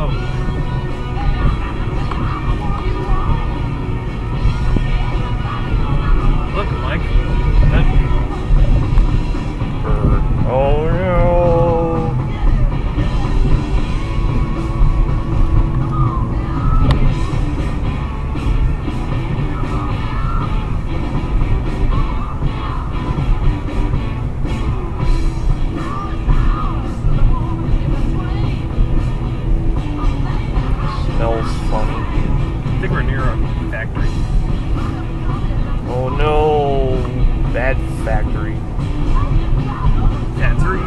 Oh. Factory. Factory.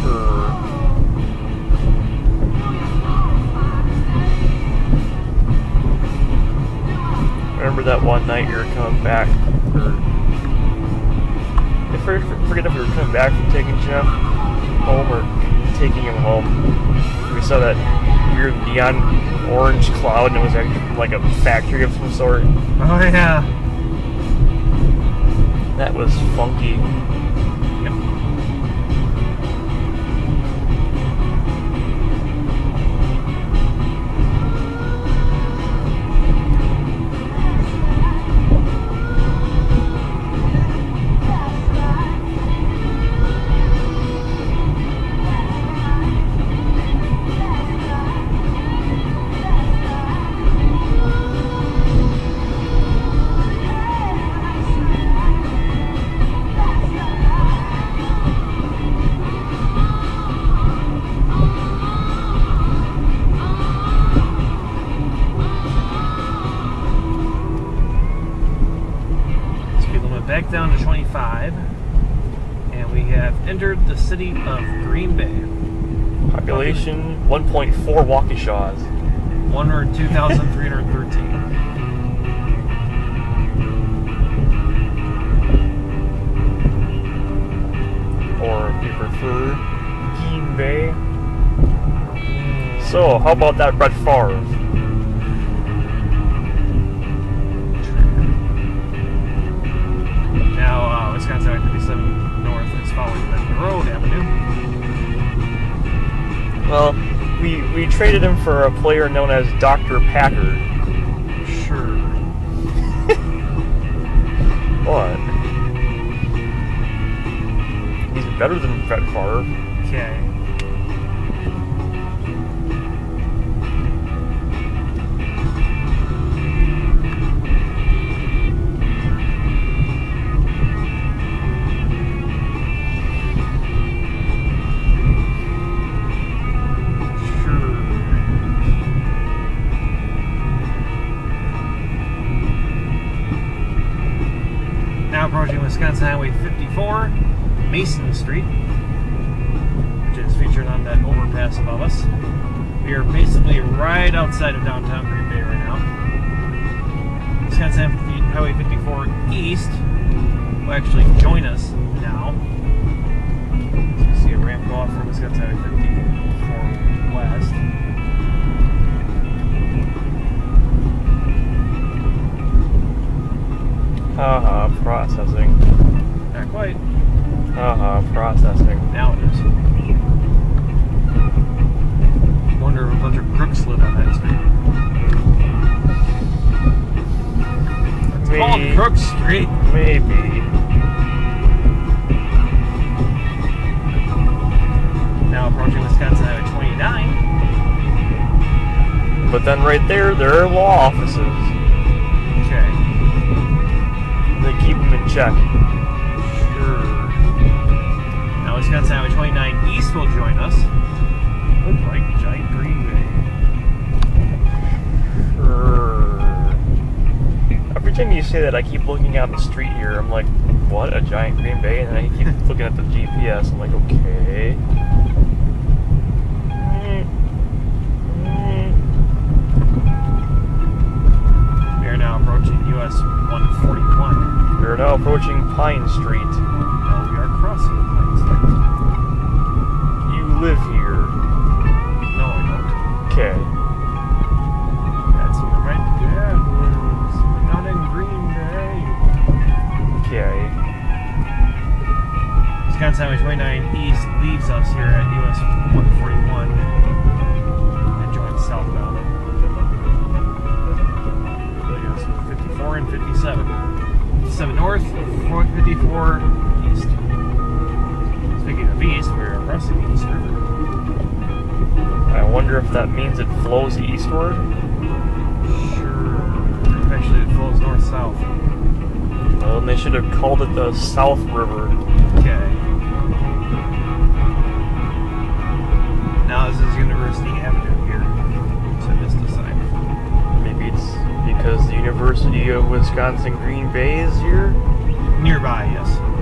Sure. Remember that one night you were coming back, or I for- forget if we were coming back from taking Jeff home or taking him home. We saw that weird neon orange cloud, and it was actually like a factory of some sort. Oh yeah. That was funky. The city of Green Bay. Population 1.4 Waukeshaws. 102,313. or if you prefer Green Bay. So, how about that Brett Favre? Now, uh, Wisconsin Highway 57 North is following Benton Road Avenue. Well, we we traded him for a player known as Dr. Packard. Sure. What? He's better than Brett Favre. Okay. Wisconsin Highway 54, Mason Street, which is featured on that overpass above us. We are basically right outside of downtown Green Bay right now. Wisconsin Highway 54 East will actually join us now. So you see a ramp off from Wisconsin Highway 54 Haha, processing. Now it is. Wonder if a bunch of crooks live on that street. It's called Crook Street. Maybe. Now approaching Wisconsin Highway 29. But then right there, there are law offices. Okay. They keep them in check. Wisconsin Highway 29 East will join us. Look like giant Green Bay. Every time you say that, I keep looking out the street here. I'm like, what? A giant Green Bay? And then I keep looking at the GPS. I'm like, okay. We are now approaching US 141. We're now approaching Pine Street. Now we are crossing Bay. Highway 29 east leaves us here at US 141 and joins southbound. Yes, 54 and 57. 7 north, 54 east. Speaking of east, we're crossing the East River. I wonder if that means it flows eastward. Sure. Actually, it flows north south. Well, they should have called it the South River. Okay. Now this is University Avenue here. So Vista side. Maybe it's because the University of Wisconsin Green Bay is here. Nearby, yes.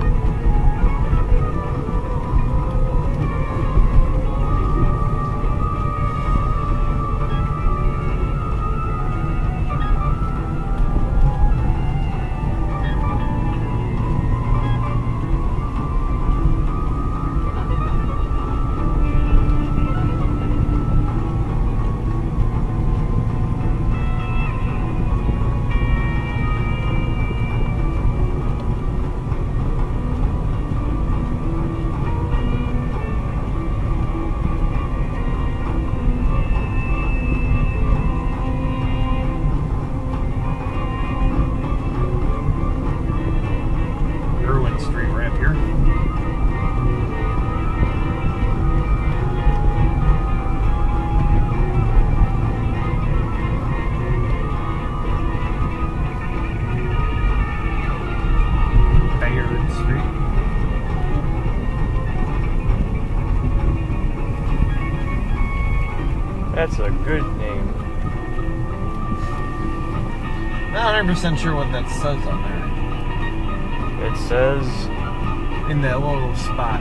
That's a good name. Not 100% sure what that says on there. It says In that little spot.